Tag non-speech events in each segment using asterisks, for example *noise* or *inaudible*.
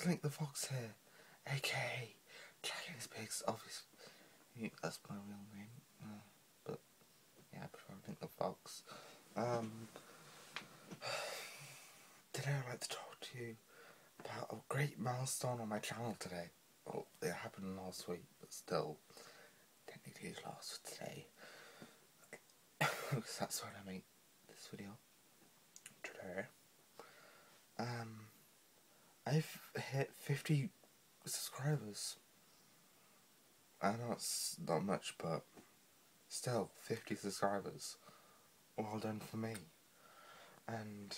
it's Link the Fox here, aka Jackie's Pigs, obviously. That's my real name. Uh, but, yeah, I prefer Link the Fox. Um, *sighs* today I'd like to talk to you about a great milestone on my channel today. Well, it happened last week, but still, technically it's last for today. *laughs* Because that's when I make this video. Today. Um, I've hit 50 subscribers. I know it's not much, but still, 50 subscribers. Well done for me. And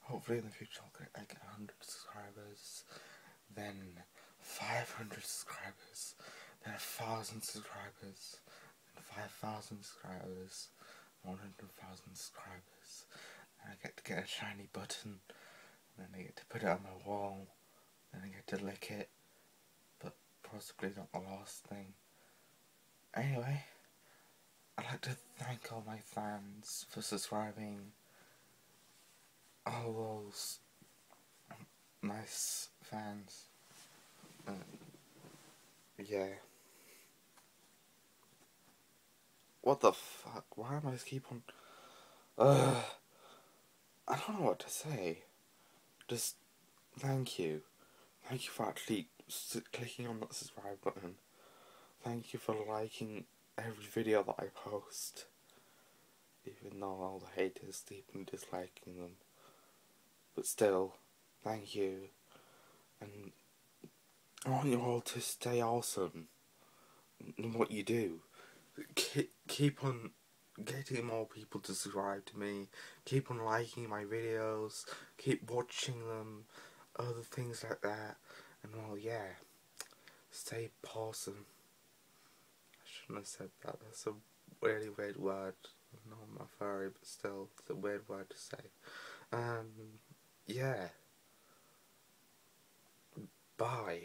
hopefully in the future I'll get like 100 subscribers, then 500 subscribers, then 1000 subscribers, then 5000 subscribers, 100,000 subscribers, and I get to get a shiny button, then I get to put it on my wall, then I get to lick it, but possibly not the last thing. Anyway, I'd like to thank all my fans for subscribing, all those nice fans. Uh, yeah. What the fuck? Why am I just keep on... Ugh. I don't know what to say. Just thank you. Thank you for actually clicking on that subscribe button. Thank you for liking every video that I post. Even though all the haters keep on disliking them. But still, thank you. And I want you all to stay awesome in what you do. Keep, keep on getting more people to subscribe to me. Keep on liking my videos. Keep watching them. Other things like that. And well, yeah. Stay pawsome. I shouldn't have said that. That's a really weird word. Not furry, but still, it's a weird word to say. Um, yeah. Bye.